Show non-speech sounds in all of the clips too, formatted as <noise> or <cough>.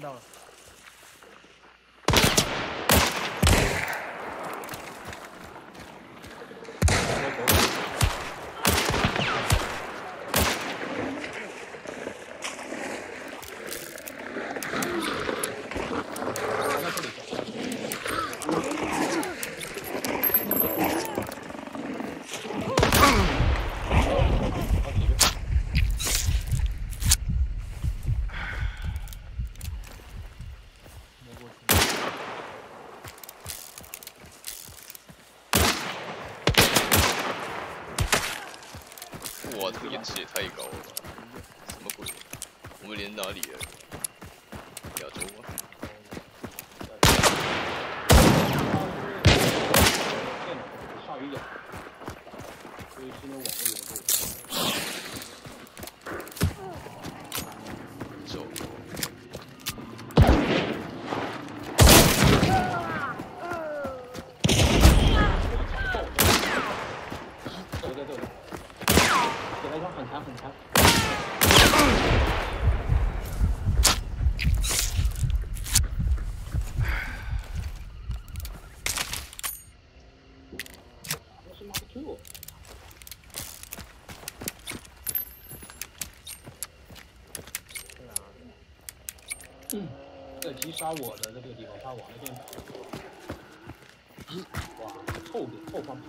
看到了。这个延迟也太高了吧！什么鬼？我们连哪里了？亚洲吗？下雨点，所以今天网络有点我的这个地方，他往那边跑。哇，后点后方跑。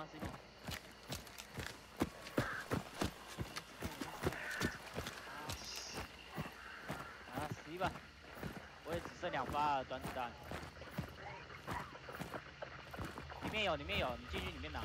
啊，死吧！我也只剩两发短子弹。里面有，里面有，你进去里面拿。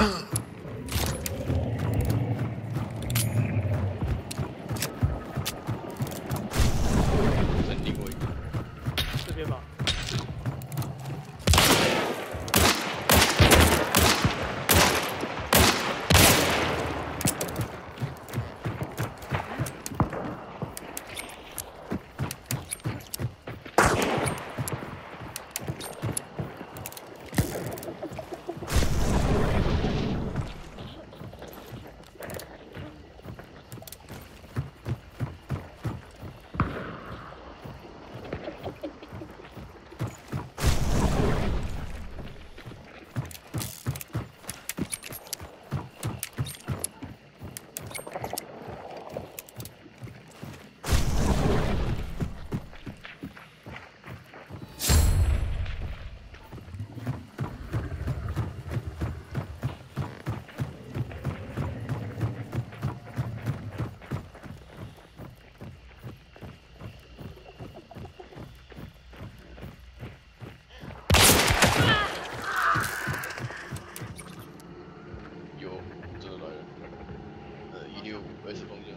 uh. <clears throat> 五 S 方向。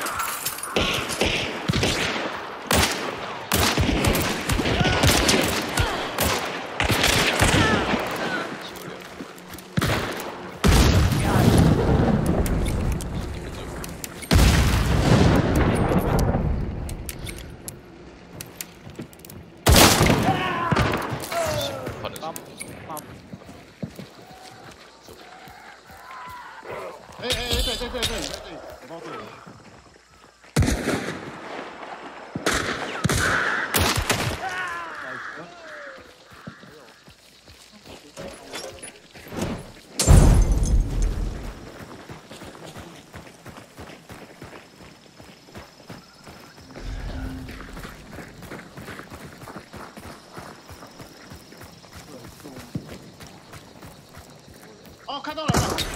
看到了，